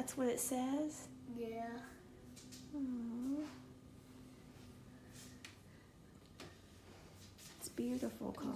That's what it says? Yeah. Aww. It's beautiful color.